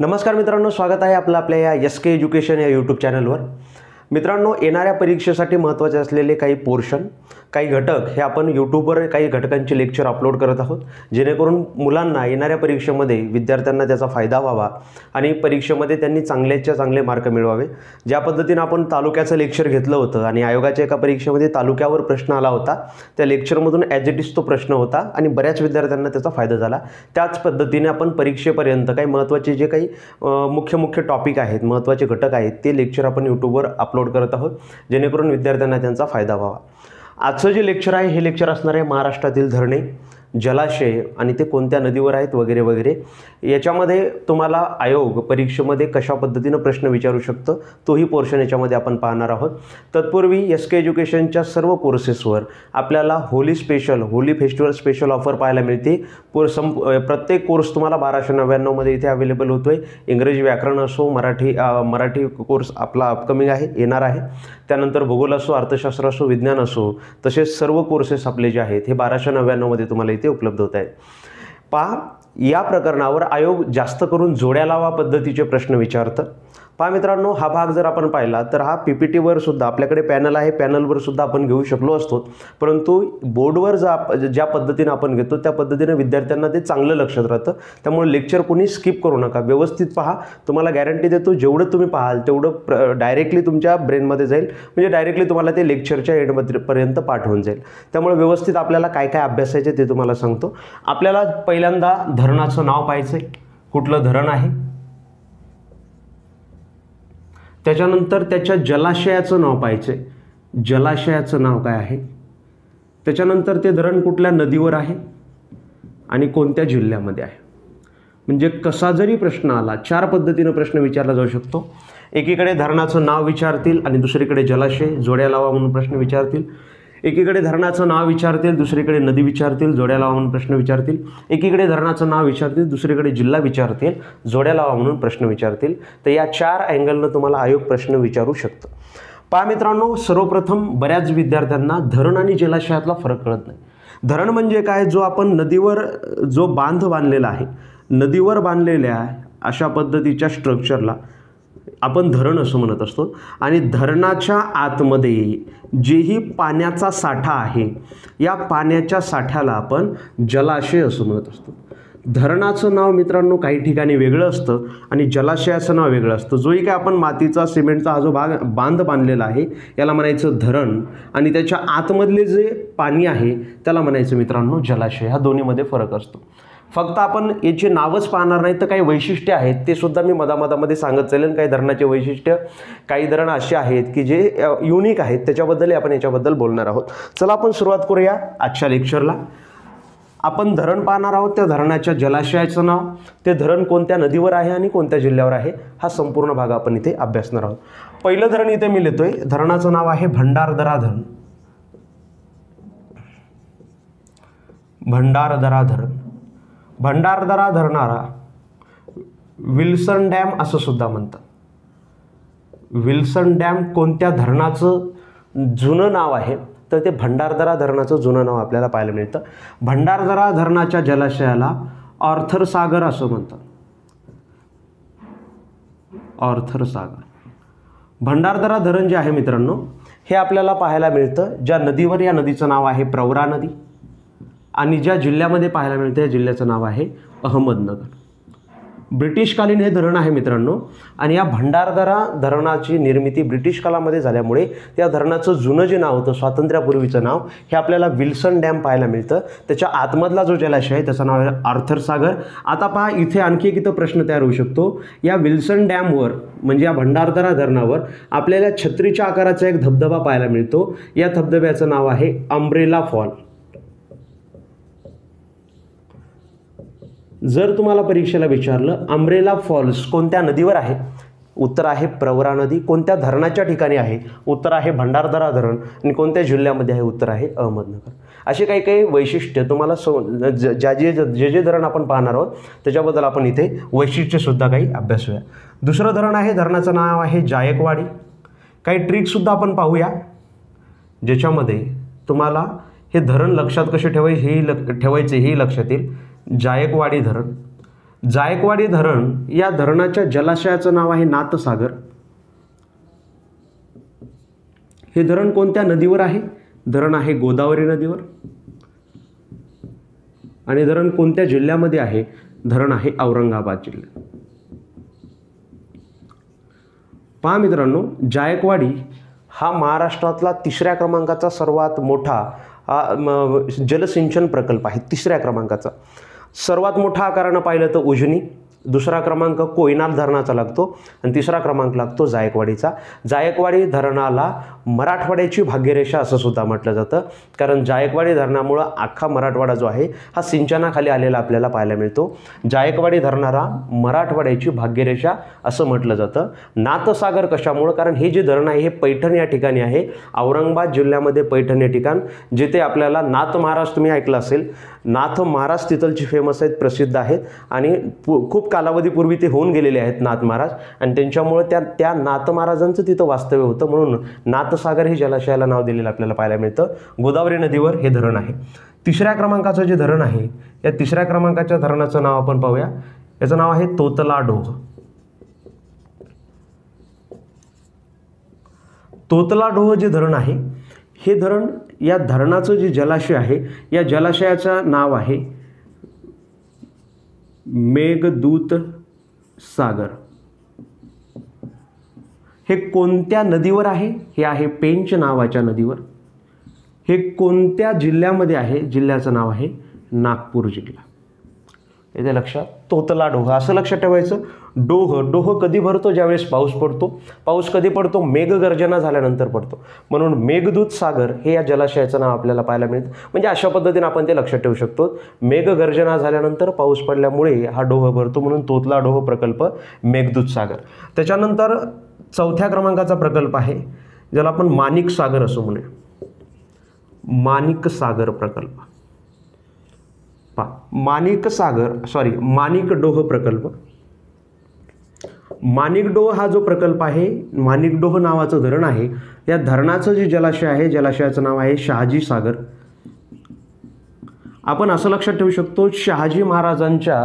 नमस्कार मित्रांनो स्वागत आहे आपलं आपल्या या एस के एज्युकेशन या यूट्यूब चॅनलवर मित्रांनो येणाऱ्या परीक्षेसाठी महत्त्वाचे असलेले काही पोर्शन काही घटक हे आपण यूट्यूबवर काही घटकांचे लेक्चर अपलोड करत आहोत. जेणेकरून मुलांना येणाऱ्या परीक्षेमध्ये विद्यार्थ्यांना त्याचा फायदा व्हावा आणि परीक्षेमध्ये त्यांनी चांगल्याच्या चांगले मार्क मिळवावे. ज्या पद्धतीनं आपण तालुक्याचं लेक्चर घेतलं होतं आणि आयोगाच्या एका परीक्षेमध्ये तालुक्यावर प्रश्न आला होता त्या लेक्चरमधून ॲज इट इज तो प्रश्न होता आणि बऱ्याच विद्यार्थ्यांना त्याचा फायदा झाला. त्याच पद्धतीने आपण परीक्षेपर्यंत काही महत्त्वाचे जे काही मुख्य मुख्य टॉपिक आहेत महत्त्वाचे घटक आहेत ते लेक्चर आपण यूट्यूबवर अपलोड करत आहोत. जेणेकरून विद्यार्थ्यांना त्यांचा फायदा व्हावा. आजचं जे लेक्चर आहे हे लेक्चर असणार आहे महाराष्ट्रातील धरणे. जलाशय आणि ते कोणत्या नदीवर आहेत वगैरे वगैरे याच्यामध्ये तुम्हाला आयोग परीक्षेमध्ये कशा पद्धतीनं प्रश्न विचारू शकतं तोही पोर्शन याच्यामध्ये आपण पाहणार आहोत. तत्पूर्वी एस के एज्युकेशनच्या सर्व कोर्सेसवर आपल्याला Holi special Holi festival special offer पाहायला मिळते. पोर संप प्रत्येक कोर्स तुम्हाला बाराशे नव्याण्णवमध्ये इथे अवेलेबल होतो आहे इंग्रजी व्याकरण असो मराठी मराठी कोर्स आपला अपकमिंग आहे येणार आहे. त्यानंतर भूगोल असो अर्थशास्त्र असो विज्ञान असो तसेच सर्व कोर्सेस आपले जे आहेत हे बाराशे नव्याण्णवमध्ये तुम्हाला इथे उपलब्ध होत आहेत. पहा या प्रकरणावर आयोग जास्त करून जोड्या लावा पद्धतीचे प्रश्न विचारतं. पहा मित्रांनो हा भाग जर आपण पाहिला तर हा पी पी टीवर सुद्धा आपल्याकडे पॅनल आहे पॅनलवर सुद्धा आपण घेऊ शकलो असतो. परंतु बोर्डवर जर आप ज्या पद्धतीनं आपण घेतो त्या पद्धतीनं विद्यार्थ्यांना ते चांगलं लक्षात राहतं. त्यामुळे लेक्चर कोणी स्किप करू नका. व्यवस्थित पहा. तुम्हाला गॅरंटी देतो जेवढं तुम्ही पाहाल तेवढं प्र डायरेक्टली तुमच्या ब्रेनमध्ये जाईल. म्हणजे डायरेक्टली तुम्हाला ते लेक्चरच्या एंडमध्ये पर्यंत पाठवून जाईल. त्यामुळे व्यवस्थित आपल्याला काय काय अभ्यासायचे ते तुम्हाला सांगतो. आपल्याला पहिल्यांदा धरणाचं नाव पाहायचं आहे कुठलं धरण आहे? त्याच्यानंतर त्याच्या जलाशयाचं नाव पाहायचं आहे जलाशयाचं नाव काय आहे? त्याच्यानंतर ते धरण कुठल्या नदीवर आहे? आणि कोणत्या जिल्ह्यामध्ये आहे? म्हणजे कसा जरी प्रश्न आला चार पद्धतीनं प्रश्न विचारला जाऊ शकतो. एकीकडे धरणाचं नाव विचारतील आणि दुसरीकडे जलाशय जोड्या लावा म्हणून प्रश्न विचारतील. एकीकडे धरणाचं नाव विचारतील दुसरीकडे नदी विचारतील जोड्या लावा म्हणून प्रश्न विचारतील. एकीकडे धरणाचं नाव विचारतील दुसरीकडे जिल्हा विचारतील जोड्या लावा म्हणून प्रश्न विचारतील. तर या चार अँगलनं तुम्हाला आयोग प्रश्न विचारू शकतं. पहा मित्रांनो सर्वप्रथम बऱ्याच विद्यार्थ्यांना धरण आणि जलाशयातला फरक कळत नाही. धरण म्हणजे काय? जो आपण नदीवर जो बांध बांधलेला आहे नदीवर बांधलेल्या अशा पद्धतीच्या स्ट्रक्चरला आपण धरण असं म्हणत असतो. आणि धरणाच्या आतमध्ये जेही पाण्याचा साठा आहे या पाण्याच्या साठ्याला आपण जलाशय असं म्हणत असतो. धरणाचं नाव मित्रांनो काही ठिकाणी वेगळं असतं आणि जलाशयाचं नाव वेगळं असतं. जोही काय आपण मातीचा सिमेंटचा हा जो भाग बांध बांधलेला आहे याला म्हणायचं धरण. आणि त्याच्या आतमधले जे पाणी आहे त्याला म्हणायचं मित्रांनो जलाशय. ह्या दोन्हीमध्ये फरक असतो. फक्त आपण याचे नावच पाहणार नाही तर काही वैशिष्ट्य आहेत ते सुद्धा मी मधामधामध्ये सांगत चालेल. काही धरणाचे वैशिष्ट्य काही धरण असे आहेत की जे युनिक आहेत त्याच्याबद्दलही आपण याच्याबद्दल बोलणार आहोत. चला आपण सुरुवात करूया आजच्या लेक्चरला आपण धरण पाहणार आहोत त्या धरणाच्या जलाशयाचं नाव ते धरण कोणत्या नदीवर आहे आणि कोणत्या जिल्ह्यावर आहे हा संपूर्ण भाग आपण इथे अभ्यासणार आहोत. पहिलं धरण इथे मी लिहितोय धरणाचं नाव आहे भंडारदरा धरण. भंडारदरा धरण. भंडारदरा धरणारा विल्सन डॅम असं सुद्धा म्हणतात. विल्सन डॅम कोणत्या धरणाचं जुनं नाव आहे? तर ते भंडारदरा धरणाचं जुनं नाव आपल्याला पाहायला मिळतं. भंडारदरा धरणाच्या जलाशयाला ऑर्थर सागर असं म्हणतात. ऑर्थर सागर. भंडारदरा धरण जे आहे मित्रांनो हे आपल्याला पाहायला मिळतं. ज्या नदीवर या नदीचं नाव आहे प्रवरा नदी. आणि ज्या जिल्ह्यामध्ये पाहायला मिळतं या जिल्ह्याचं नाव आहे अहमदनगर. ब्रिटिशकालीन हे धरण आहे मित्रांनो आणि या भंडारदरा धरणाची निर्मिती ब्रिटिश कालामध्ये झाल्यामुळे त्या धरणाचं जुनं जे नाव होतं स्वातंत्र्यापूर्वीचं नाव हे आपल्याला विल्सन डॅम पाहायला मिळतं. त्याच्या आतमधला जो जलाशय आहे त्याचं नाव आहे आर्थर सागर. आता पहा इथे आणखी एक इथं प्रश्न तयार होऊ शकतो. या विल्सन डॅमवर म्हणजे या भंडारदरा धरणावर आपल्याला छत्रीच्या आकाराचा एक धबधबा पाहायला मिळतो. या धबधब्याचं नाव आहे अम्ब्रेला फॉल. जर तुम्हाला परीक्षेला विचारलं अम्ब्रेला फॉल्स कोणत्या नदीवर आहे? उत्तर आहे प्रवरा नदी. कोणत्या धरणाच्या ठिकाणी आहे? उत्तर आहे भंडारदरा धरण. आणि कोणत्या जिल्ह्यामध्ये आहे? उत्तर आहे अहमदनगर. असे काही काही वैशिष्ट्य तुम्हाला सो ज- ज्या जे जे जे धरण आपण पाहणार आहोत त्याच्याबद्दल आपण इथे वैशिष्ट्यसुद्धा काही अभ्यासूया दुसरं धरण आहे धरणाचं नाव आहे जायकवाडी. काही ट्रिकसुद्धा आपण पाहूया ज्याच्यामध्ये तुम्हाला हे धरण लक्षात कसे ठेवायचे हे लक ठेवायचे हे लक्षात येईल. जायकवाडी धरण. जायकवाडी धरण या धरणाच्या जलाशयाचं नाव आहे नाथसागर. हे धरण कोणत्या नदीवर आहे? धरण आहे गोदावरी नदीवर. आणि धरण कोणत्या जिल्ह्यामध्ये आहे? धरण आहे औरंगाबाद जिल्ह्यात. पहा मित्रांनो जायकवाडी हा महाराष्ट्रातला तिसऱ्या क्रमांकाचा सर्वात मोठा हा जलसिंचन प्रकल्प आहे तिसऱ्या क्रमांकाचा. सर्वात मोठा आकारानं पाहिलं तर उजनी दुसरा क्रमांक कोयनाल धरणाचा लागतो आणि तिसरा क्रमांक लागतो जायकवाडीचा. जायकवाडी धरणाला मराठवाड्याची भाग्यरेषा असं सुद्धा म्हटलं जातं. कारण जायकवाडी धरणामुळं अख्खा मराठवाडा जो आहे हा सिंचनाखाली आलेला आपल्याला पाहायला मिळतो. जायकवाडी धरणाला मराठवाड्याची भाग्यरेषा असं म्हटलं जातं. नाथसागर कशामुळं? कारण हे जे धरण आहे हे पैठण या ठिकाणी आहे. औरंगाबाद जिल्ह्यामध्ये पैठण हे ठिकाण जिथे आपल्याला नाथ महाराज तुम्ही ऐकलं असेल नाथ महाराज तिथलची फेमस आहेत प्रसिद्ध आहेत. आणि पु खूप कालावधीपूर्वी ते होऊन गेलेले आहेत नाथ महाराज. आणि त्यांच्यामुळं त्या त्या नाथ महाराजांचं तिथं वास्तव्य होतं. म्हणून नाथसागर हे जलाशयाला नाव दिलेलं आपल्याला पाहायला मिळतं. गोदावरी नदीवर हे धरण आहे. तिसऱ्या क्रमांकाचं जे धरण आहे या तिसऱ्या क्रमांकाच्या धरणाचं नाव आपण पाहूया. याचं नाव आहे तोतला डोह तोतला डोह जे धरण आहे हे धरण या धरणाचं जे जलाशय आहे या जलाशयाचं नाव आहे मेघदूत सागर. हे कोणत्या नदीवर आहे? हे आहे पेंच नावाच्या नदीवर. हे कोणत्या जिल्ह्यामध्ये आहे? जिल्ह्याचं नाव आहे नागपूर जिल्हा. येते लक्षात? तोतला डोह असं लक्षात ठेवायचं. डोह डोह कधी भरतो? ज्यावेळेस पाऊस पडतो. पाऊस कधी पडतो? मेघगर्जना झाल्यानंतर पडतो. म्हणून मेघदूत सागर हे या जलाशयाचं नाव आपल्याला पाहायला मिळतं. म्हणजे अशा पद्धतीने आपण ते लक्षात ठेवू शकतो. मेघगर्जना झाल्यानंतर पाऊस पडल्यामुळे हा डोह भरतो म्हणून तोतला डोह प्रकल्प मेघदूत सागर. त्याच्यानंतर चौथ्या क्रमांकाचा प्रकल्प आहे ज्याला आपण माणिक सागर असं म्हणूया. माणिक सागर प्रकल्प. पा माणिक सागर सॉरी माणिक डोह प्रकल्प. माणिकडोह हा जो प्रकल्प आहे माणिकडोह नावाचं धरण आहे या धरणाचं जे जलाशय आहे जलाशयाचं नाव आहे शहाजी सागर. आपण असं लक्षात ठेवू शकतो शहाजी महाराजांच्या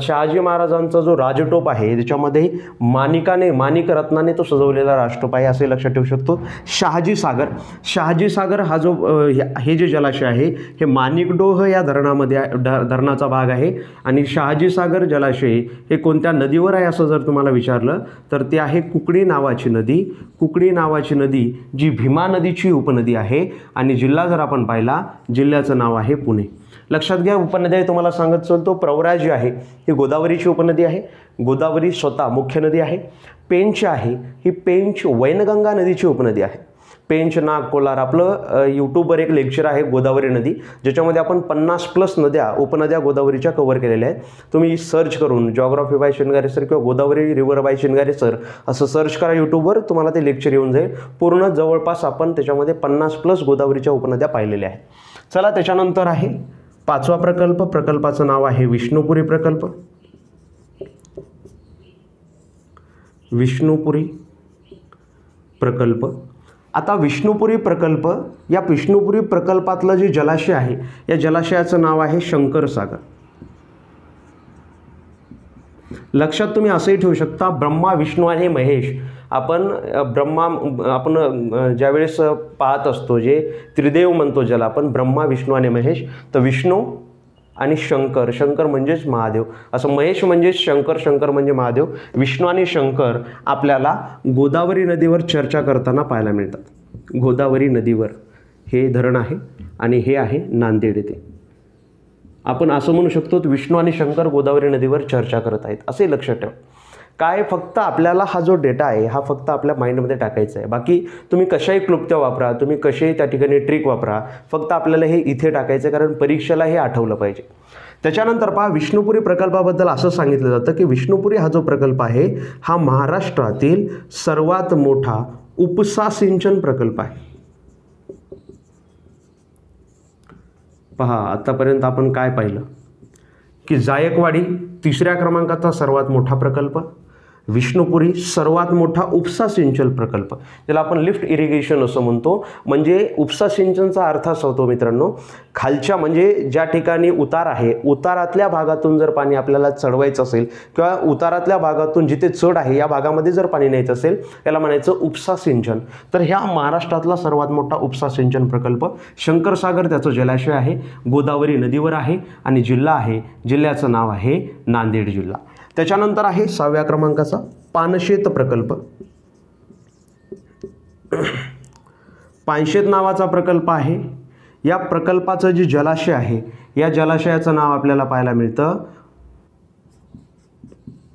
शहाजी महाराजांचा जो राजटोप आहे त्याच्यामध्ये मानिकाने माणिक रत्नाने तो सजवलेला राजटोप आहे असे लक्षात ठेवू शकतो. शहाजी सागर. शहाजी सागर हा जो हे- जे जलाशय आहे हे माणिकडोह या धरणामध्ये आहे- ध- धरणाचा भाग आहे. आणि शहाजी सागर जलाशय हे कोणत्या नदीवर आहे असं जर तुम्हाला विचारलं तर ते आहे कुकडी नावाची नदी. कुकडी नावाची नदी जी भीमा नदीची उपनदी आहे. आणि जिल्हा जर आपण पाहिला जिल्ह्याचं नाव आहे पुणे. लक्षात घ्या उपनद्या आहे तुम्हाला सांगत चलतो प्रवरा जी आहे ही गोदावरीची उपनदी आहे. गोदावरी स्वतः मुख्य नदी आहे. पेंच आहे ही पेंच वैनगंगा नदीची उपनदी आहे. पेंच नाग कोलार आपलं यूट्यूबवर एक लेक्चर आहे गोदावरी नदी ज्याच्यामध्ये आपण पन्नास प्लस नद्या उपनद्या गोदावरीच्या कव्हर केलेल्या आहेत. तुम्ही सर्च करून जॉग्राफी बाय शिनगारे सर किंवा Godavari river by Shingare sir असं सर्च करा यूट्यूबवर तुम्हाला ते लेक्चर येऊन जाईल. पूर्ण जवळपास आपण त्याच्यामध्ये पन्नास प्लस गोदावरीच्या उपनद्या पाहिलेल्या आहेत. चला त्याच्यानंतर आहे पाचवा प्रकल्प प्रकल्पाचं नाव आहे विष्णुपुरी प्रकल्प. विष्णुपुरी प्रकल्प. आता विष्णुपुरी प्रकल्प या विष्णुपुरी प्रकल्पातलं जे जलाशय आहे या जलाशयाचं नाव आहे शंकर सागर. लक्षात तुम्ही असंही ठेवू शकता ब्रह्मा विष्णू आणि महेश आपण ब्रह्मा आपण ज्यावेळेस पाहत असतो जे त्रिदेव म्हणतो ज्याला आपण ब्रह्मा विष्णू आणि महेश तर विष्णू आणि शंकर शंकर म्हणजेच महादेव. असं महेश म्हणजेच शंकर शंकर म्हणजे महादेव. विष्णू आणि शंकर आपल्याला गोदावरी नदीवर चर्चा करताना पाहायला मिळतात. गोदावरी नदीवर हे धरण आहे आणि हे आहे नांदेड येथे. आपण असं म्हणू शकतो विष्णू आणि शंकर गोदावरी नदीवर चर्चा करत आहेत. असे लक्षात ठेवा. काय फक्त आपल्याला हा जो डेटा आहे हा फक्त आपल्या माइंडमध्ये टाकायचा आहे. बाकी तुम्ही कशाही क्लुप्त्या वापरा तुम्ही कशाही त्या ठिकाणी ट्रिक वापरा फक्त आपल्याला हे इथे टाकायचं आहे कारण परीक्षेला हे आठवलं पाहिजे. त्याच्यानंतर पहा विष्णुपुरी प्रकल्पाबद्दल असं सांगितलं जातं की विष्णुपुरी हा जो प्रकल्प आहे हा महाराष्ट्रातील सर्वात मोठा उपसा सिंचन प्रकल्प आहे. पहा आत्तापर्यंत आपण काय पाहिलं? की जायकवाडी तिसऱ्या क्रमांकाचा सर्वात मोठा प्रकल्प. विष्णुपुरी सर्वात मोठा उपसा सिंचन प्रकल्प. ज्याला आपण लिफ्ट इरिगेशन असं म्हणतो. म्हणजे उपसा सिंचनचा अर्थ असा होतो मित्रांनो खालच्या म्हणजे ज्या ठिकाणी उतार आहे उतारातल्या भागातून जर पाणी आपल्याला चढवायचं असेल किंवा उतारातल्या भागातून जिथे चढ आहे या भागामध्ये जर पाणी न्यायचं असेल याला म्हणायचं उपसा सिंचन. तर ह्या महाराष्ट्रातला सर्वात मोठा उपसा सिंचन प्रकल्प शंकरसागर त्याचं जलाशय आहे गोदावरी नदीवर आहे आणि जिल्हा आहे. जिल्ह्याचं नाव आहे नांदेड जिल्हा. त्याच्यानंतर आहे सहाव्या क्रमांकाचा पानशेत प्रकल्प. पानशेत नावाचा प्रकल्प आहे. या प्रकल्पाचं जे जलाशय आहे या जलाशयाचं नाव आपल्याला पाहायला मिळतं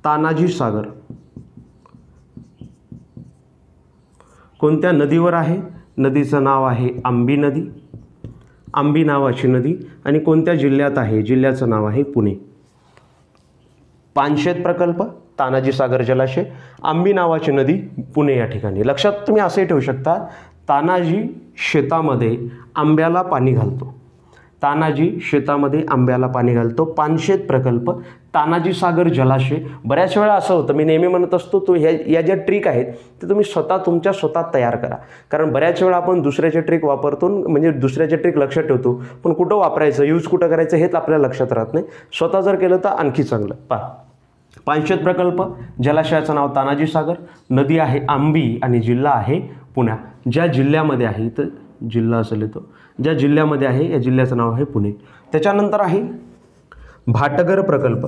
तानाजी सागर. कोणत्या नदीवर आहे? नदीचं नाव आहे आंबी नदी. आंबी नावाची नदी आणि कोणत्या जिल्ह्यात आहे? जिल्ह्याचं नाव आहे पुणे. पानशेत प्रकल्प तानाजी सागर जलाशय आंबी नावाची नदी पुणे या ठिकाणी. लक्षात तुम्ही असे ठेवू शकता तानाजी शेतामध्ये आंब्याला पाणी घालतो. तानाजी शेतामध्ये आंब्याला पाणी घालतो. पानशेत प्रकल्प तानाजी सागर जलाशय. बऱ्याच वेळा असं होतं मी नेहमी म्हणत असतो तो ह्या या ज्या ट्रिक आहेत ते तुम्ही स्वतः तुमच्या स्वतः तयार करा. कारण बऱ्याच वेळा आपण दुसऱ्याचे ट्रिक वापरतो म्हणजे दुसऱ्याचे ट्रिक लक्षात ठेवतो पण कुठं वापरायचं यूज कुठं करायचं हेच आपल्याला लक्षात राहत नाही. स्वतः जर केलं तर आणखी चांगलं. पहा. पानशेत प्रकल्प जलाशयाचं नाव तानाजी सागर नदी आहे आंबी आणि जिल्हा आहे पुण्या. ज्या जिल्ह्यामध्ये आहे इथं जिल्हा असेल येतो ज्या जिल्ह्यामध्ये आहे या जिल्ह्याचं नाव आहे पुणे. त्याच्यानंतर आहे भाटगर प्रकल्प.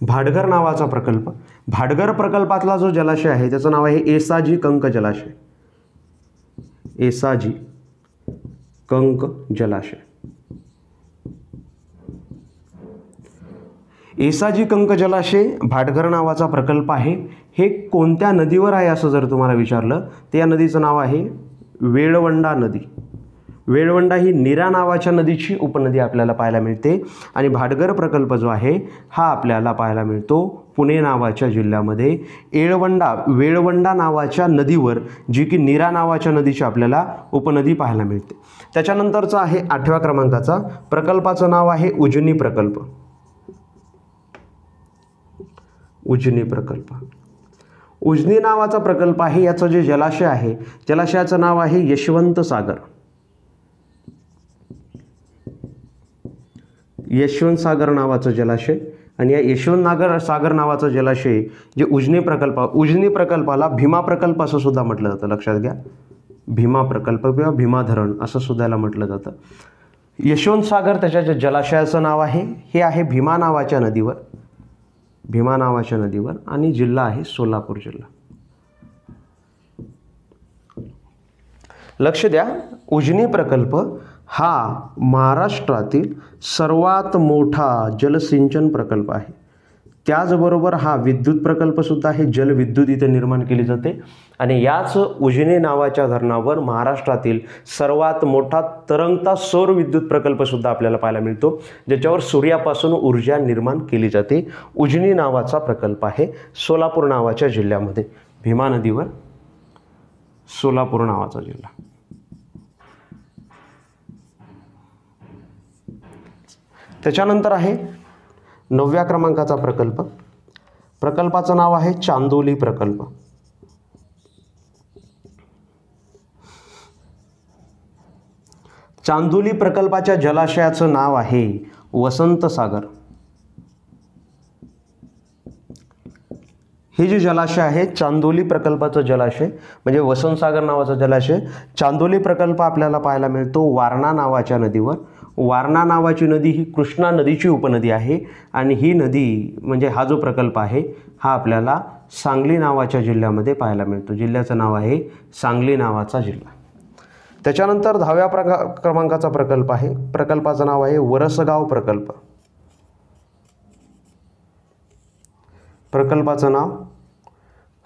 भाटघर नावाचा प्रकल्प. भाटघर प्रकल्पातला जो जलाशय आहे त्याचं नाव आहे एसाजी कंक जलाशय. एसाजी कंक जलाशय. एसाजी कंक जलाशय भाटघर नावाचा प्रकल्प आहे. हे कोणत्या नदीवर आहे असं जर तुम्हाला विचारलं तर या नदीचं नाव आहे वेळवंडा नदी. वेळवंडा ही निरा नावाच्या नदीची उपनदी आपल्याला पाहायला मिळते आणि भाटघर प्रकल्प जो आहे हा आपल्याला पाहायला मिळतो पुणे नावाच्या जिल्ह्यामध्ये. येळवंडा वेळवंडा नावाच्या नदीवर जी की निरा नावाच्या नदीची आपल्याला उपनदी पाहायला मिळते. त्याच्यानंतरचा आहे आठव्या क्रमांकाचा. प्रकल्पाचं नाव आहे उजनी प्रकल्प. उजनी प्रकल्प. उजनी नावाचा प्रकल्प आहे याचं जे जलाशय आहे जलाशयाचं नाव आहे यशवंत सागर. यशवंत सागर नावाचं जलाशय आणि या यशवंत नागर सागर नावाचं जलाशय जे उजनी प्रकल्प उजनी प्रकल्पाला भीमा प्रकल्प असं सुद्धा म्हटलं जातं. लक्षात घ्या. भीमा प्रकल्प किंवा भीमा धरण असं सुद्धा याला म्हटलं जातं. यशवंत सागर त्याच्या जलाशयाचं नाव आहे हे आहे भीमा नावाच्या नदीवर. भीमा नावाच्या नदीवर आणि जिल्हा आहे सोलापूर जिल्हा. लक्ष द्या उजनी प्रकल्प हा महाराष्ट्रातील सर्वात मोठा जलसिंचन प्रकल्प आहे. त्याचबरोबर हा विद्युत प्रकल्पसुद्धा आहे जलविद्युत इथे निर्माण केली जाते. आणि याच उजनी नावाच्या धरणावर महाराष्ट्रातील सर्वात मोठा तरंगता सौर विद्युत प्रकल्पसुद्धा आपल्याला पाहायला मिळतो. ज्याच्यावर सूर्यापासून ऊर्जा निर्माण केली जाते. उजनी नावाचा प्रकल्प आहे सोलापूर नावाच्या जिल्ह्यामध्ये. भीमा नदीवर सोलापूर नावाचा जिल्हा. त्याच्यानंतर आहे नवव्या क्रमांकाचा प्रकल्प. प्रकल्पाचं नाव आहे चांदोली प्रकल्प. चांदोली प्रकल्पाच्या जलाशयाचं नाव आहे वसंत सागर. हे जे जलाशय आहे चांदोली प्रकल्पाचं जलाशय म्हणजे वसंतसागर नावाचा जलाशय चांदोली प्रकल्प आपल्याला पाहायला मिळतो वारणा नावाच्या नदीवर. वारणा नावाची नदी ही कृष्णा नदीची उपनदी आहे. आणि ही नदी म्हणजे हा जो प्रकल्प आहे हा आपल्याला सांगली नावाच्या जिल्ह्यामध्ये पाहायला मिळतो. जिल्ह्याचं नाव आहे सांगली नावाचा जिल्हा. त्याच्यानंतर दहाव्या प्रका क्रमांकाचा प्रकल्प आहे. प्रकल्पाचं नाव आहे वरसगाव प्रकल्प. प्रकल्पाचं नाव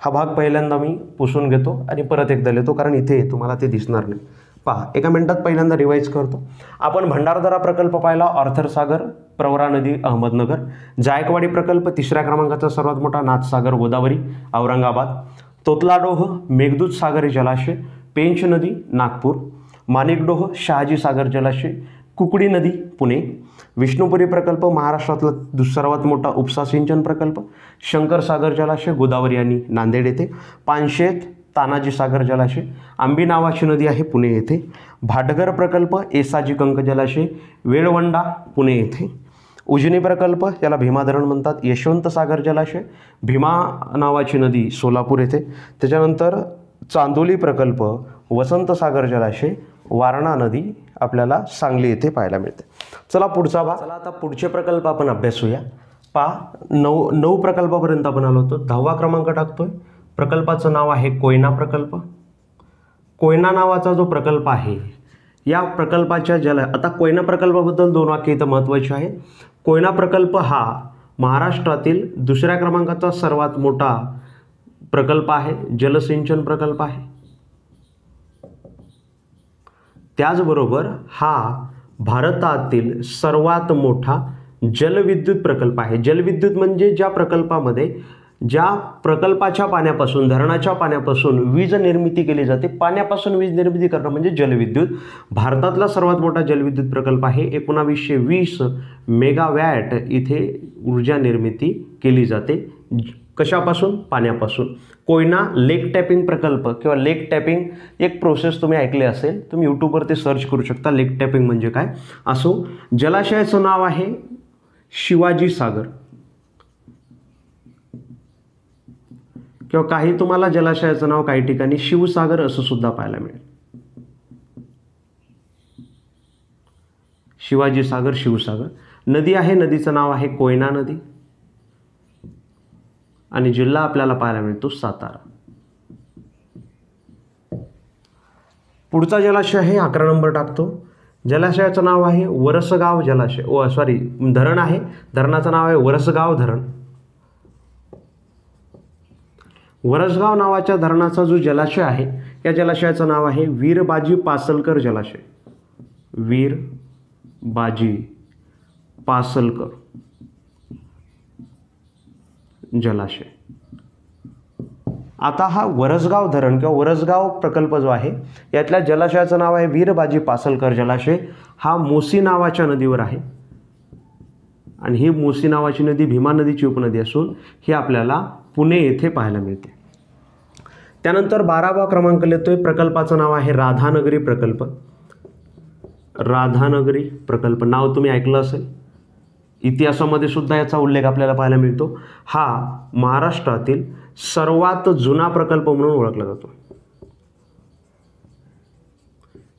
हा भाग पहिल्यांदा मी पुसून घेतो आणि परत एकदा लिहितो कारण इथे तुम्हाला ते दिसणार नाही. पहा एका मिनिटात पहिल्यांदा रिवाईज करतो. आपण भंडारदरा प्रकल्प पाहिला ऑर्थर सागर प्रवरा नदी अहमदनगर. जायकवाडी प्रकल्प तिसऱ्या क्रमांकाचा सर्वात मोठा नाथसागर गोदावरी औरंगाबाद. तोतलाडोह मेघदूत सागरी जलाशय पेंच नदी नागपूर. माणिकडोह शहाजी सागर जलाशय कुकडी नदी पुणे. विष्णुपुरी प्रकल्प महाराष्ट्रातला दुस सर्वात मोठा उपसा सिंचन प्रकल्प. शंकरसागर जलाशय गोदावरी आणि नांदेड येथे. पानशेत तानाजी सागर जलाशय आंबी नावाची नदी आहे पुणे येथे. भाटघर प्रकल्प एसाजी कंक जलाशय वेळवंडा पुणे येथे. उजनी प्रकल्प याला भीमा धरण म्हणतात. यशवंत सागर जलाशय भीमा नावाची नदी सोलापूर येथे. त्याच्यानंतर चांदोली प्रकल्प वसंत सागर जलाशय वारणा नदी आपल्याला सांगली येथे पाहायला मिळते. चला पुढचा भाग. चला आता पुढचे प्रकल्प आपण अभ्यासूया पहा नऊ नऊ प्रकल्पापर्यंत आपण आलो होतो. दहावा क्रमांक टाकतोय. प्रकल्पाचं नाव आहे कोयना प्रकल्प. कोयना नावाचा जो प्रकल्प आहे या प्रकल्पाच्या जल आता कोयना प्रकल्पाबद्दल दोन वाक्य इथं महत्त्वाचे आहे. कोयना प्रकल्प हा महाराष्ट्रातील दुसऱ्या क्रमांकाचा सर्वात मोठा प्रकल्प आहे जलसिंचन प्रकल्प आहे. त्याचबरोबर हा भारतातील सर्वात मोठा जलविद्युत प्रकल्प आहे. जलविद्युत म्हणजे ज्या प्रकल्पामध्ये ज्या प्रकल्पाच्या पाण्यापासून धरणाच्या पाण्यापासून वीज निर्मिती केली जाते पाण्यापासून वीज निर्मिती करणं म्हणजे जलविद्युत. भारतातला सर्वात मोठा जलविद्युत प्रकल्प आहे एकोणावीसशे वीस मेगावॅट इथे ऊर्जा निर्मिती केली जाते. कशापासून? पाण्यापासून. कोयना लेक टॅपिंग प्रकल्प किंवा लेक टॅपिंग एक प्रोसेस तुम्ही ऐकले असेल तुम्ही यूट्यूबवरती सर्च करू शकता लेक टॅपिंग म्हणजे काय? असो जलाशयाचं नाव आहे शिवाजी सागर. किंवा काही तुम्हाला जलाशयाचं नाव काही ठिकाणी शिवसागर असं सुद्धा पाहायला मिळेल. शिवाजी सागर शिवसागर. नदी आहे नदीचं नाव आहे कोयना नदी. आणि जिल्हा आपल्याला पाहायला मिळतो सातारा. पुढचा जलाशय आहे अकरा नंबर टाकतो. जलाशयाचं नाव आहे वरसगाव जलाशय. ओ सॉरी धरण आहे. धरणाचं नाव आहे वरसगाव धरण. वरसगाव नावाच्या धरणाचा जो जलाशय आहे या जलाशयाचं नाव आहे वीरबाजी पासलकर जलाशय. वीर बाजी पासलकर जलाशय. आता हा वरसगाव धरण किंवा वरसगाव प्रकल्प जो आहे यातल्या जलाशयाचं नाव आहे वीरबाजी पासलकर जलाशय. हा मोसी नावाच्या नदीवर आहे. आणि ही मोसी नावाची नदी भीमा नदीची उपनदी असून ही आपल्याला पुणे येथे पाहायला मिळते. त्यानंतर बारावा क्रमांक येतो आहे प्रकल्पाचं नाव आहे राधानगरी प्रकल्प. राधानगरी प्रकल्प नाव तुम्ही ऐकलं असेल. इतिहासामध्ये सुद्धा याचा उल्लेख आपल्याला पाहायला मिळतो. हा महाराष्ट्रातील सर्वात जुना प्रकल्प म्हणून ओळखला जातो.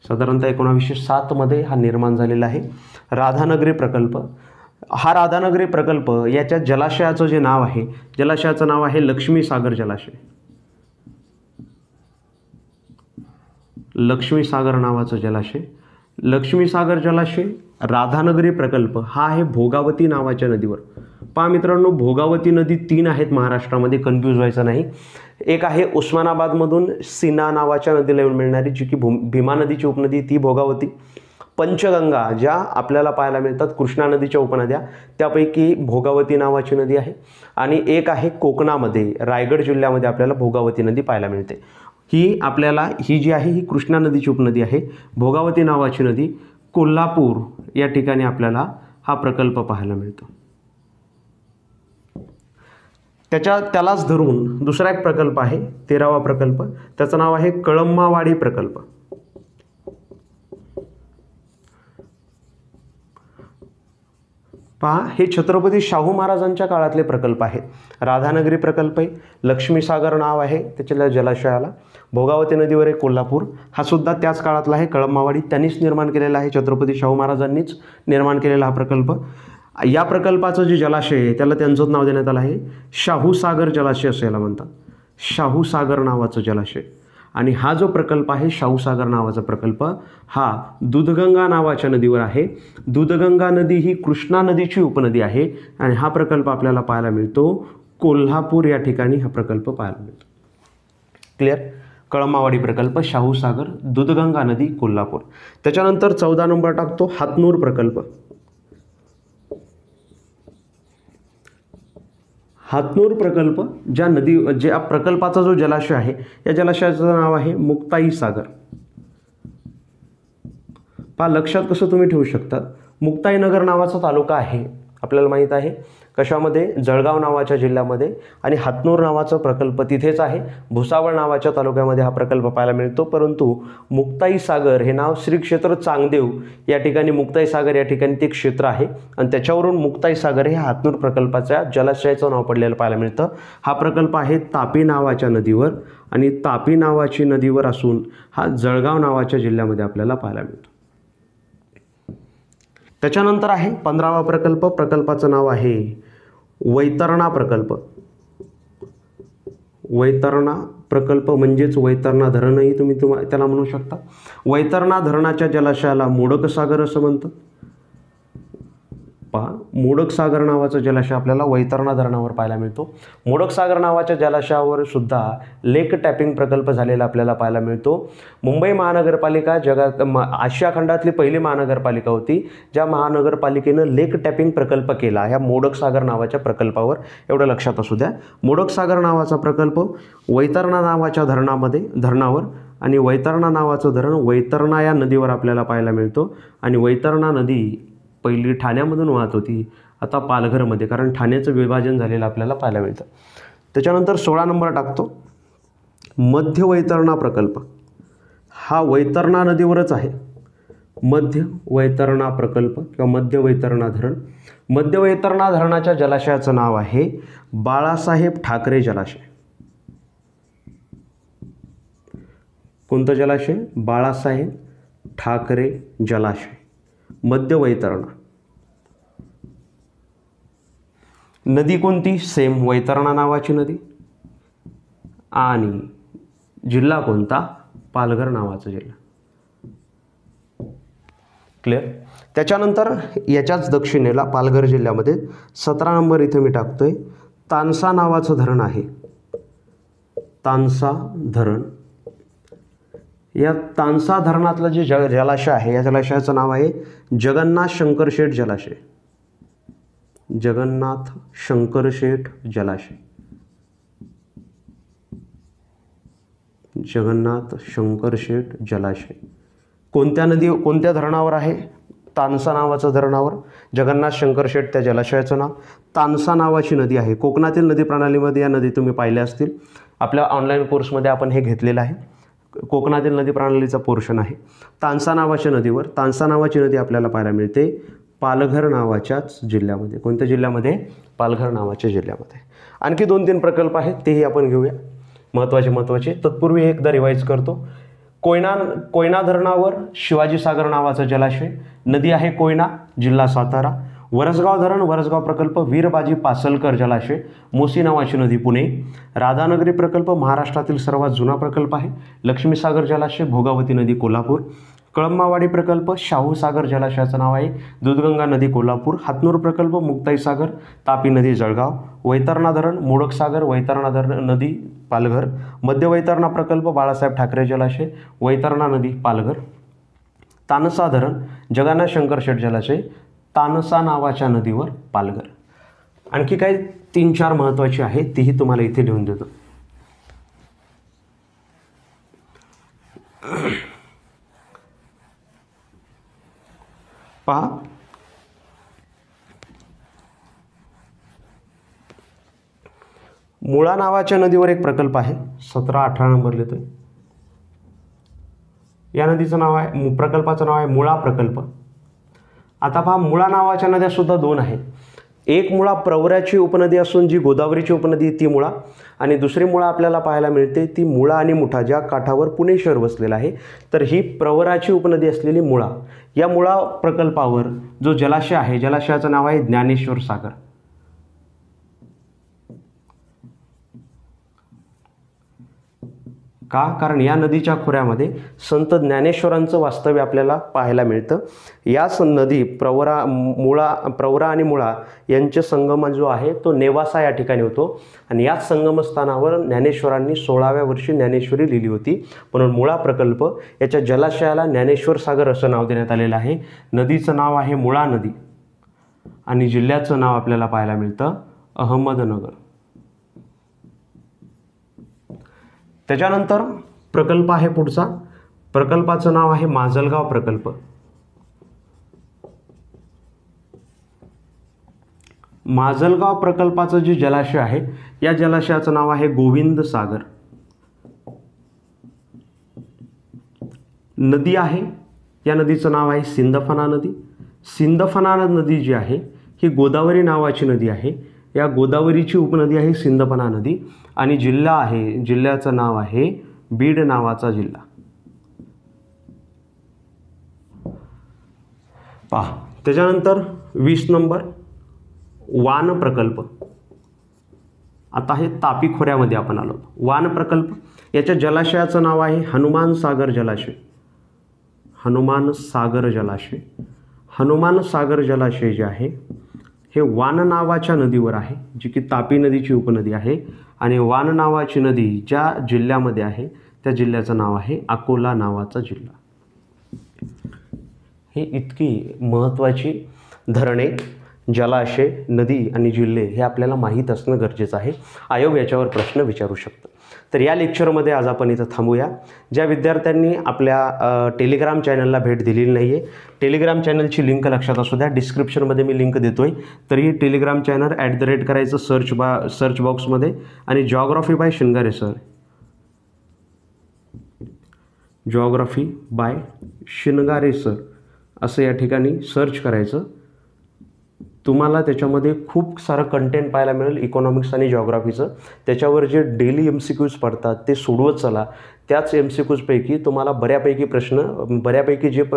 साधारणतः एकोणावीसशे सातमध्ये हा निर्माण झालेला आहे. राधानगरी प्रकल्प हा राधानगरी प्रकल्प याच्या जलाशयाचं जे नाव आहे जलाशयाचं नाव आहे लक्ष्मी सागर जलाशय. लक्ष्मी सागर नावाचं जलाशय. लक्ष्मी सागर जलाशय राधानगरी प्रकल्प हा आहे भोगावती नावाच्या नदीवर. पहा मित्रांनो भोगावती नदी तीन आहेत महाराष्ट्रामध्ये कन्फ्यूज व्हायचं नाही. एक आहे उस्मानाबादमधून सिना नावाच्या नदीला येऊन मिळणारी जी की भू भीमा नदीची उपनदी ती भोगावती. पंचगंगा ज्या आपल्याला पाहायला मिळतात कृष्णा नदीच्या उपनद्या त्यापैकी भोगावती नावाची नदी आहे. आणि एक आहे कोकणामध्ये रायगड जिल्ह्यामध्ये आपल्याला भोगावती नदी पाहायला मिळते. ही आपल्याला ही जी आहे ही कृष्णा नदीची उपनदी आहे. भोगावती नावाची नदी कोल्हापूर या ठिकाणी आपल्याला हा प्रकल्प पाहायला मिळतो. त्याच्या त्यालाच धरून दुसरा एक प्रकल्प आहे तेरावा प्रकल्प. त्याचं नाव आहे कळंबावाडी प्रकल्प. पहा हे छत्रपती शाहू महाराजांच्या काळातले प्रकल्प आहेत. राधानगरी प्रकल्प आहे लक्ष्मीसागर नाव आहे त्याच्या जलाशयाला. भोगावती नदीवर आहे कोल्हापूर. हा सुद्धा त्याच काळातला आहे कळंबावाडी त्यांनीच निर्माण केलेला आहे छत्रपती शाहू महाराजांनीच निर्माण केलेला हा प्रकल्प. या प्रकल्पाचं जे जलाशय आहे त्याला त्यांचंच नाव देण्यात आलं आहे. शाहूसागर जलाशय असं याला म्हणतात शाहूसागर नावाचं जलाशय. आणि हा जो प्रकल्प आहे शाहूसागर नावाचा प्रकल्प हा दूधगंगा नावाच्या नदीवर आहे. दूधगंगा नदी ही कृष्णा नदीची उपनदी आहे आणि हा प्रकल्प आपल्याला पाहायला मिळतो. कोल्हापूर या ठिकाणी हा प्रकल्प पाहायला मिळतो. क्लिअर कळमावाडी प्रकल्प शाहूसागर दूधगंगा नदी कोल्हापूर. त्याच्यानंतर चौदा नंबर टाकतो हातनूर प्रकल्प. हातनूर प्रकल्प ज्या नदी ज्या प्रकल्पाचा जो जलाशय आहे या जलाशयाचं नाव आहे मुक्ताई सागर. पहा लक्षात कसं तुम्ही ठेवू शकता मुक्ताईनगर नावाचा तालुका आहे आपल्याला माहीत आहे. कशामध्ये? जळगाव नावाच्या जिल्ह्यामध्ये. आणि हातनूर नावाचा प्रकल्प तिथेच आहे. भुसावळ नावाच्या तालुक्यामध्ये हा प्रकल्प पाहायला मिळतो. परंतु मुक्ताई सागर हे नाव श्री क्षेत्र चांगदेव या ठिकाणी मुक्ताई सागर या ठिकाणी ते क्षेत्र आहे. आणि त्याच्यावरून मुक्ताई सागर हे हातनूर प्रकल्पाच्या जलाशयाचं नाव पडलेलं पाहायला मिळतं. हा प्रकल्प आहे तापी नावाच्या नदीवर. आणि तापी नावाची नदीवर असून हा जळगाव नावाच्या जिल्ह्यामध्ये आपल्याला पाहायला मिळतो. त्याच्यानंतर आहे पंधरावा प्रकल्प. प्रकल्पाचं नाव आहे वैतरणा प्रकल्प. वैतरणा प्रकल्प म्हणजेच वैतरणा धरणही तुम्ही तुम्हाला त्याला म्हणू शकता. वैतरणा धरणाच्या जलाशयाला मोडकसागर असं म्हणतात. पहा मोडक सागर जलाशय आपल्याला वैतरणा धरणावर पाहायला मिळतो. मोडक सागर नावाच्या जलाशयावर सुद्धा लेक टॅपिंग प्रकल्प झालेला आपल्याला पाहायला मिळतो. मुंबई महानगरपालिका जगात म आशिया खंडातली पहिली महानगरपालिका होती ज्या महानगरपालिकेनं लेक टॅपिंग प्रकल्प केला. ह्या मोडक सागर नावाच्या प्रकल्पावर एवढं लक्षात असू द्या. मोडक सागर नावाचा प्रकल्प वैतरणा नावाच्या धरणामध्ये धरणावर आणि वैतरणा नावाचं धरण वैतरणा या नदीवर आपल्याला पाहायला मिळतो. आणि वैतरणा नदी पहिली ठाण्यामधून वाहत होती आता पालघरमध्ये. कारण ठाण्याचं विभाजन झालेलं आपल्याला पाहायला मिळतं. त्याच्यानंतर सोळा नंबर टाकतो. मध्य वैतरणा प्रकल्प. हा वैतरणा नदीवरच आहे. मध्य वैतरणा प्रकल्प किंवा मध्य वैतरणा धरण. मध्य वैतरणा धरणाच्या जलाशयाचं नाव आहे बाळासाहेब ठाकरे जलाशय. कोणतं जलाशय? बाळासाहेब ठाकरे जलाशय. मध्य वैतरणा नदी कोणती? सेम वैतरणा नावाची नदी. आणि जिल्हा कोणता? पालघर नावाचा जिल्हा. क्लिअर त्याच्यानंतर याच्याच दक्षिणेला पालघर जिल्ह्यामध्ये सतरा नंबर इथे मी टाकतोय. तानसा नावाचं धरण आहे. तानसा धरण. या तानसा धरणातलं जे ज जलाशय आहे या जलाशयाचं नाव आहे जगन्नाथ शंकरशेठ जलाशय. जगन्नाथ शंकरशेठ जलाशय. जगन्नाथ शंकरशेठ जलाशय. कोणत्या नदी कोणत्या धरणावर आहे? तानसा नावाचं धरणावर. जगन्नाथ शंकरशेठ त्या जलाशयाचं नाव. तानसा नावाची नदी आहे. कोकणातील नदी प्रणालीमध्ये या नदी तुम्ही पाहिल्या असतील. आपल्या ऑनलाईन कोर्समध्ये आपण हे घेतलेलं आहे. कोकणातील नदी प्रणालीचा पोर्शन आहे. तानसा नावाच्या नदीवर तानसा नावाची नदी आपल्याला पाहायला मिळते. पालघर नावाच्याच जिल्ह्यामध्ये. कोणत्या जिल्ह्यामध्ये? पालघर नावाच्या जिल्ह्यामध्ये. आणखी दोन तीन प्रकल्प आहेत तेही आपण घेऊया. महत्त्वाचे महत्त्वाचे. तत्पूर्वी एकदा रिवाईज करतो. कोयना कोयना धरणावर शिवाजी सागर नावाचा जलाशय. नदी आहे कोयना जिल्हा सातारा. वरसगाव धरण वरसगाव प्रकल्प वीरबाजी पासलकर जलाशय मोसी नावाची नदी पुणे. राधानगरी प्रकल्प महाराष्ट्रातील सर्वात जुना प्रकल्प आहे. लक्ष्मीसागर जलाशय भोगावती नदी कोल्हापूर. कळंबावाडी प्रकल्प शाहूसागर जलाशयाचं नाव आहे. दूधगंगा नदी कोल्हापूर. हातनूर प्रकल्प मुक्ताईसागर. तापी नदी जळगाव. वैतरणा धरण मोडकसागर. वैतरणा धरण नदी पालघर. मध्य वैतरणा प्रकल्प बाळासाहेब ठाकरे जलाशय. वैतरणा नदी पालघर. तानसा धरण जगन्नाथ शंकर शेठ जलाशय. तानसा नावाच्या नदीवर पालघर. आणखी काही तीन चार महत्त्वाची आहे तीही तुम्हाला इथे लिहून देतो. पहा. मुळा नावाच्या नदीवर एक प्रकल्प आहे सतरा अठरा नंबर लिहितोय. या नदीचं नाव आहे मु- प्रकल्पाचं नाव आहे मुळा प्रकल्प. आता पहा मुळा नावाच्या नद्या सुद्धा दोन आहेत. एक मुळा प्रवऱ्याची उपनदी असून जी गोदावरीची उपनदी ती मुळा. आणि दुसरी मुळा आपल्याला पाहायला मिळते ती मुळा आणि मुठा ज्या काठावर पुणे शहर वसलेलं आहे. तर ही प्रवराची उपनदी असलेली मुळा. या मुळा प्रकल्पावर जो जलाशय आहे जलाशयाचं नाव आहे ज्ञानेश्वर सागर. का? कारण या नदीच्या खोऱ्यामध्ये संत ज्ञानेश्वरांचं वास्तव्य आपल्याला पाहायला मिळतं. याच नदी प्रवरा मुळा प्रवरा आणि मुळा यांचे संगम जो आहे तो नेवासा या ठिकाणी होतो. आणि याच संगमस्थानावर ज्ञानेश्वरांनी सोळाव्या वर्षी ज्ञानेश्वरी लिहिली होती. म्हणून मुळा प्रकल्प याच्या जलाशयाला ज्ञानेश्वर सागर असं नाव देण्यात आलेलं आहे. नदीचं नाव आहे मुळा नदी. आणि जिल्ह्याचं नाव आपल्याला पाहायला मिळतं अहमदनगर. त्याच्यानंतर प्रकल्प आहे पुढचा. प्रकल्पाचं नाव आहे माजलगाव प्रकल्प. माजलगाव प्रकल्पाचं जे जलाशय आहे या जलाशयाचं नाव आहे गोविंद सागर. नदी आहे या नदीचं नाव आहे सिंदफना नदी. सिंदफना नदी जी आहे ही गोदावरी नावाची नदी आहे. या गोदावरीची उपनदी आहे सिंदपना नदी आणि जिल्हा आहे जिल्ह्याचं नाव आहे बीड नावाचा जिल्हा. पहा त्याच्यानंतर वीस नंबर वान प्रकल्प. आता हे तापी खोऱ्यामध्ये आपण आलो. वान प्रकल्प याच्या जलाशयाचं नाव आहे हनुमान सागर जलाशय. हनुमान सागर जलाशय. हनुमान सागर जलाशय जे आहे हे वान नावाच्या नदीवर आहे जी की तापी नदीची उपनदी आहे. आणि वान नावाची नदी ज्या जिल्ह्यामध्ये आहे त्या जिल्ह्याचं नाव आहे अकोला नावाचा जिल्हा. ही इतकी महत्त्वाची धरणे जलाशय नदी आणि जिल्हे हे आपल्याला माहीत असणं गरजेचं आहे. आयोग याच्यावर प्रश्न विचारू शकतो. तर या लेक्चरमध्ये आज आपण इथं थांबूया. ज्या विद्यार्थ्यांनी आपल्या टेलिग्राम चॅनलला भेट दिलेली नाही आहे टेलिग्राम चॅनलची लिंक लक्षात असू द्या. डिस्क्रिप्शनमध्ये मी लिंक देतो आहे तरी Telegram channel at the rate करायचं सर्च बा सर्च बॉक्समध्ये आणि geography by Shingare sir geography by Shingare sir असं या ठिकाणी सर्च करायचं. तुम्हाला त्याच्यामध्ये खूप सारं कंटेंट पाहायला मिळेल इकॉनॉमिक्स आणि जॉग्राफीचं त्याच्यावर जे डेली एम सी क्यूज पडतात ते सोडवत चला. त्याच एम सी क्यूजपैकी तुम्हाला बऱ्यापैकी प्रश्न बऱ्यापैकी जे प-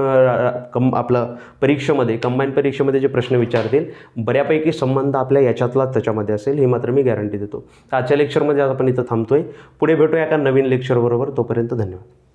कम आपलं परीक्षेमध्ये कंबाईन परीक्षेमध्ये जे प्रश्न विचारतील बऱ्यापैकी संबंध आपल्या याच्यातलाच त्याच्यामध्ये असेल हे मात्र मी गॅरंटी देतो. आजच्या लेक्चरमध्ये आज आपण इथं थांबतो आहे पुढे भेटूया एका नवीन लेक्चरबरोबर तोपर्यंत धन्यवाद.